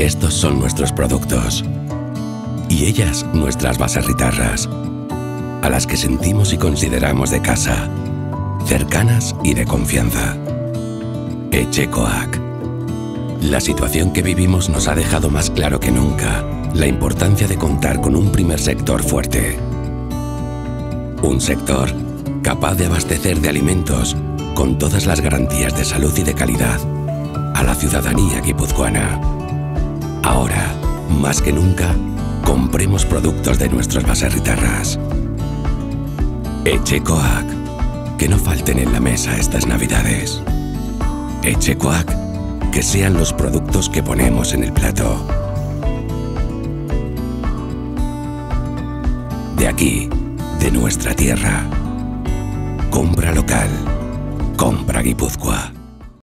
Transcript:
Estos son nuestros productos. Y ellas nuestras baserritarras, a las que sentimos y consideramos de casa, cercanas y de confianza. Echecoac. La situación que vivimos nos ha dejado más claro que nunca la importancia de contar con un primer sector fuerte. Un sector capaz de abastecer de alimentos con todas las garantías de salud y de calidad a la ciudadanía guipuzcoana. Ahora, más que nunca, compremos productos de nuestros baserritarras. Echecoac, que no falten en la mesa estas navidades. Echecoac, que sean los productos que ponemos en el plato. De aquí, de nuestra tierra. Compra local. Compra Guipúzcoa.